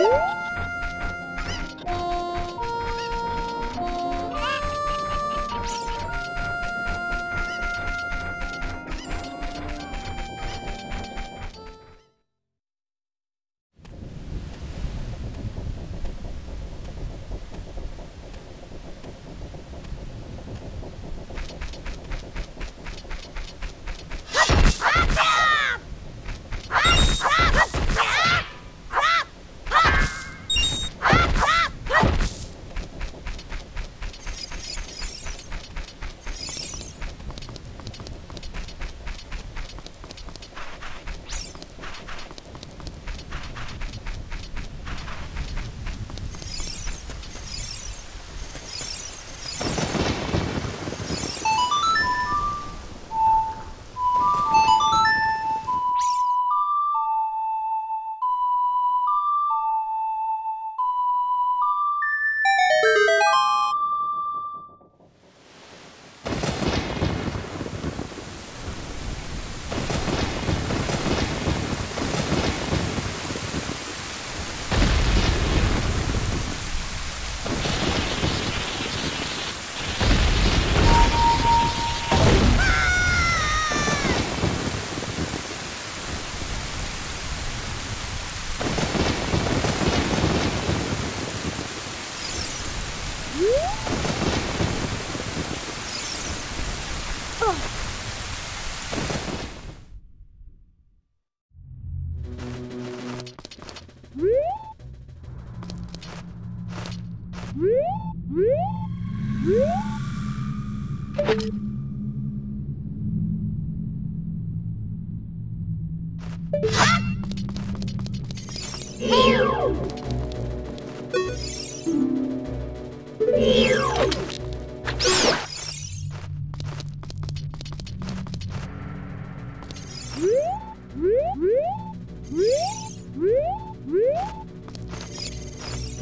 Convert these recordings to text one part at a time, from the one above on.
Música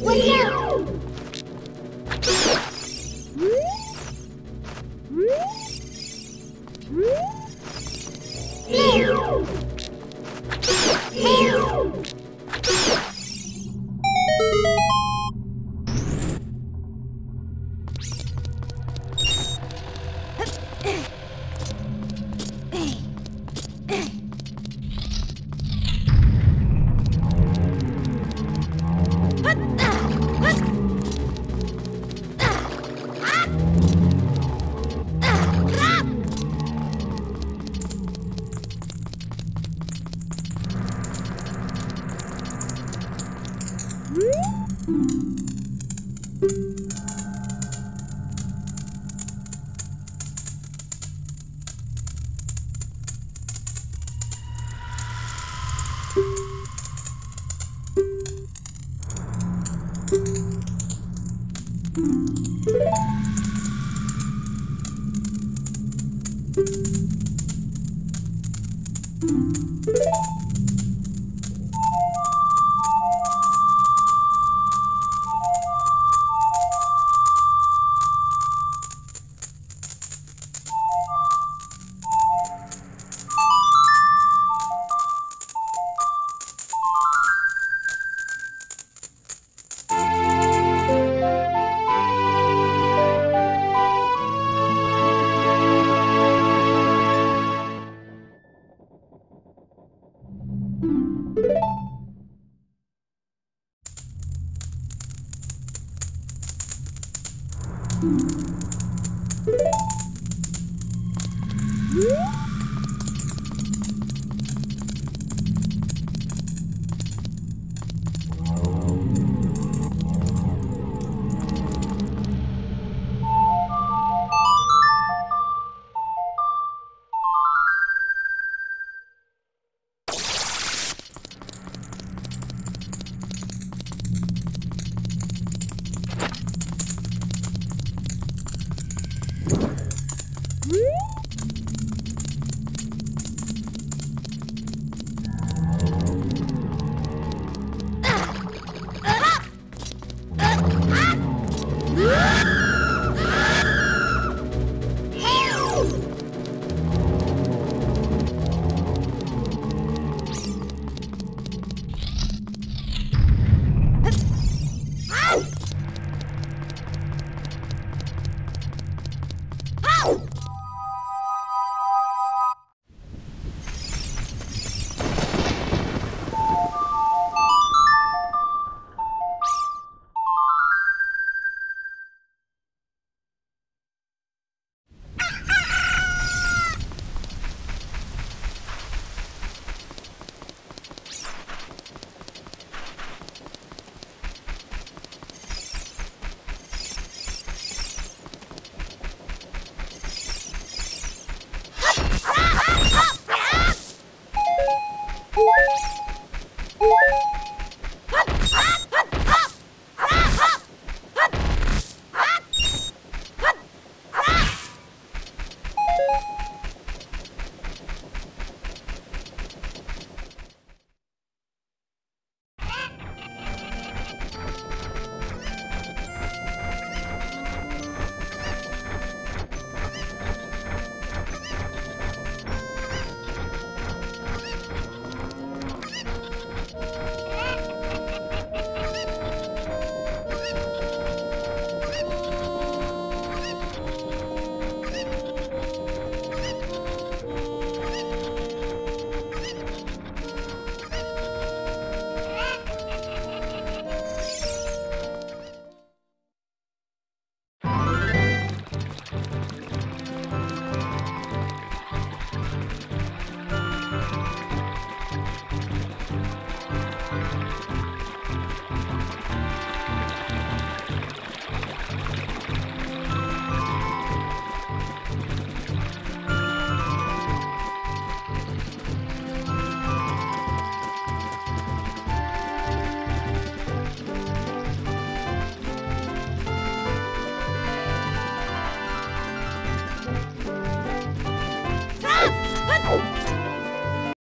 Look out! Música Música